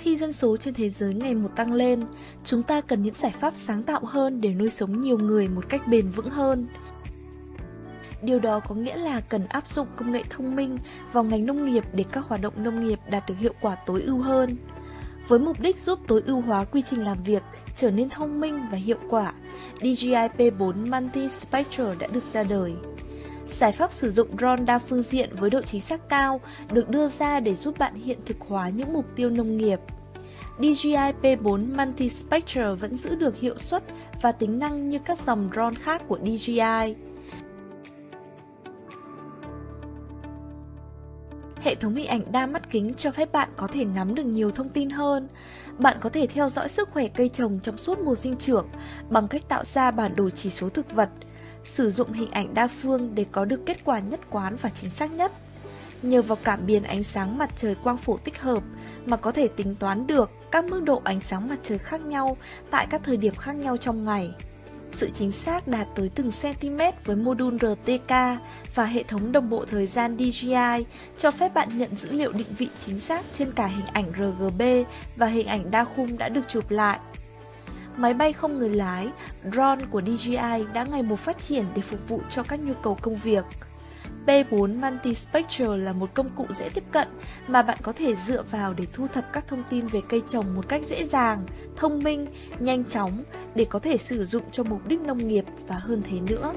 Khi dân số trên thế giới ngày một tăng lên, chúng ta cần những giải pháp sáng tạo hơn để nuôi sống nhiều người một cách bền vững hơn. Điều đó có nghĩa là cần áp dụng công nghệ thông minh vào ngành nông nghiệp để các hoạt động nông nghiệp đạt được hiệu quả tối ưu hơn. Với mục đích giúp tối ưu hóa quy trình làm việc, trở nên thông minh và hiệu quả, DJI P4 Multi Spectral đã được ra đời. Giải pháp sử dụng drone đa phương diện với độ chính xác cao được đưa ra để giúp bạn hiện thực hóa những mục tiêu nông nghiệp. DJI P4 Multispectral vẫn giữ được hiệu suất và tính năng như các dòng drone khác của DJI. Hệ thống hình ảnh đa mắt kính cho phép bạn có thể nắm được nhiều thông tin hơn. Bạn có thể theo dõi sức khỏe cây trồng trong suốt mùa sinh trưởng bằng cách tạo ra bản đồ chỉ số thực vật, sử dụng hình ảnh đa phương để có được kết quả nhất quán và chính xác nhất. Nhờ vào cảm biến ánh sáng mặt trời quang phổ tích hợp mà có thể tính toán được các mức độ ánh sáng mặt trời khác nhau tại các thời điểm khác nhau trong ngày. Sự chính xác đạt tới từng cm với module RTK và hệ thống đồng bộ thời gian DGI cho phép bạn nhận dữ liệu định vị chính xác trên cả hình ảnh RGB và hình ảnh đa khung đã được chụp lại. Máy bay không người lái, drone của DJI đã ngày một phát triển để phục vụ cho các nhu cầu công việc. P4 Multispectral là một công cụ dễ tiếp cận mà bạn có thể dựa vào để thu thập các thông tin về cây trồng một cách dễ dàng, thông minh, nhanh chóng để có thể sử dụng cho mục đích nông nghiệp và hơn thế nữa.